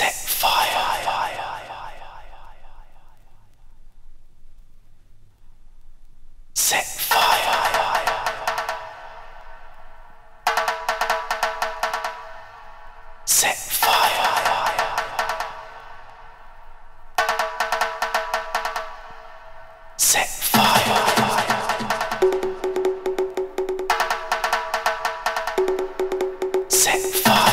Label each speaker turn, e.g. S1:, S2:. S1: Set fire. Set fire. Set fire. Set fire. Set fire.